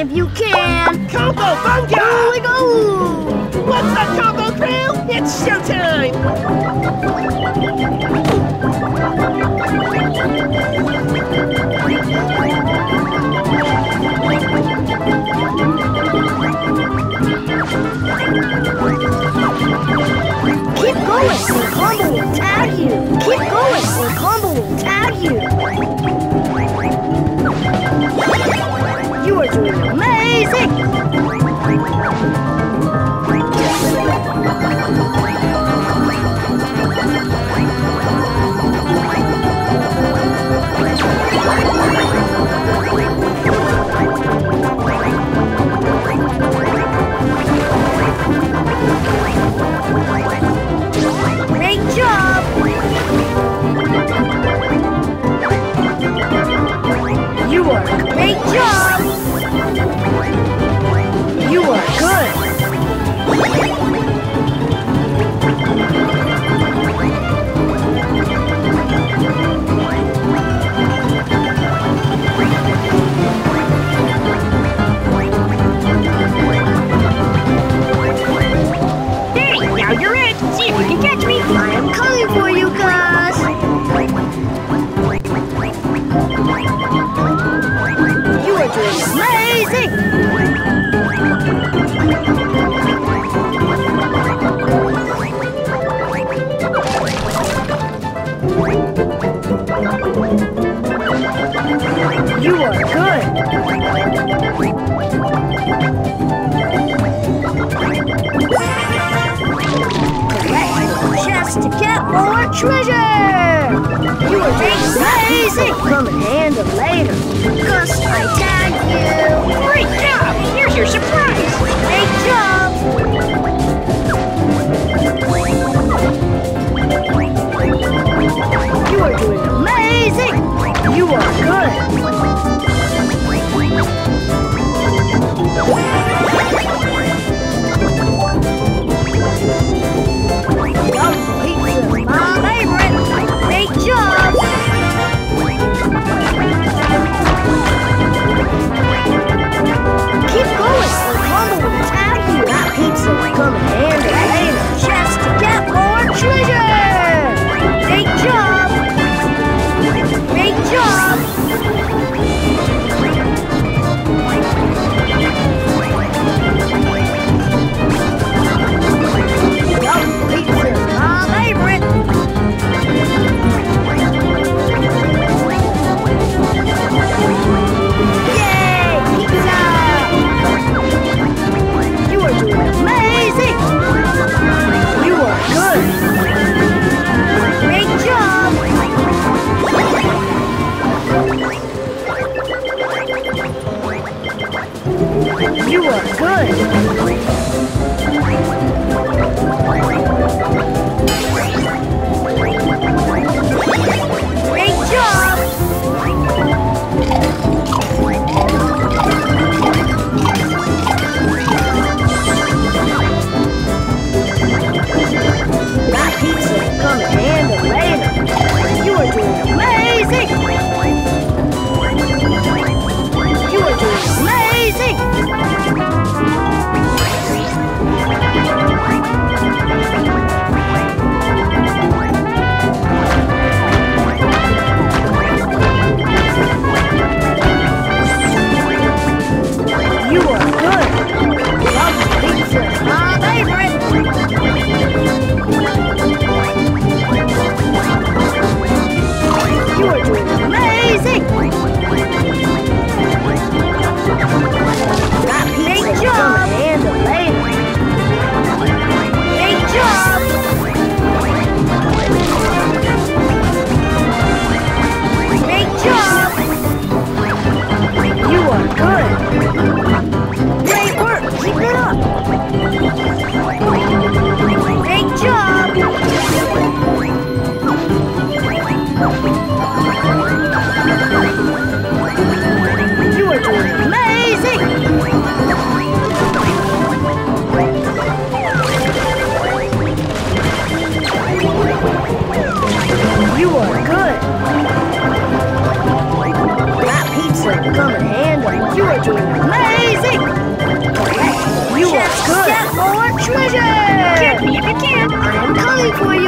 if you can. Combo Bunga! Ooh, go! What's up, Combo Crew? It's showtime! sick from an hand of.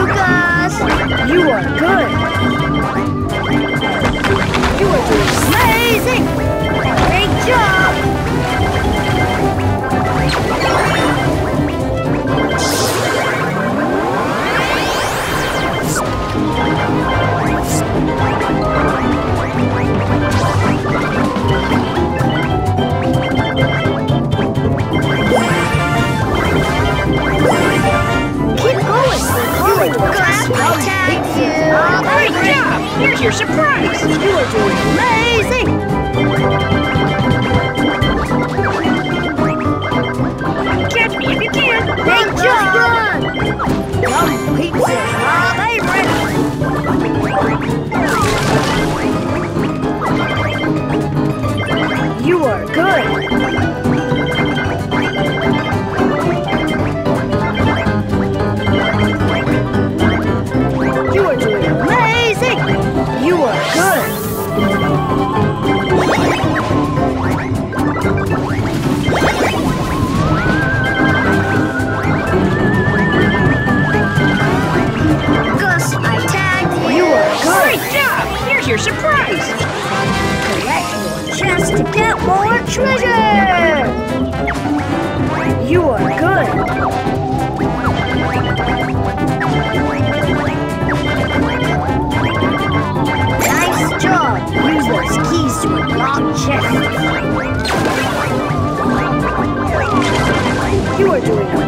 Lucas! You are good! You are doing amazing! you're surprised. Collect more chests to get more treasure! You are good. Nice job! Use those keys to unlock chests. You are doing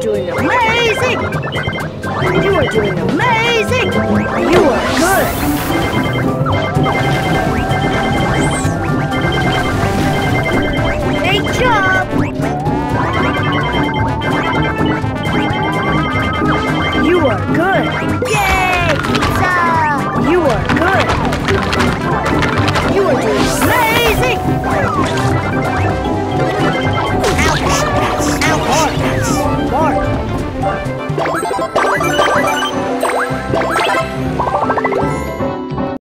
doing amazing! You are doing amazing! You are good!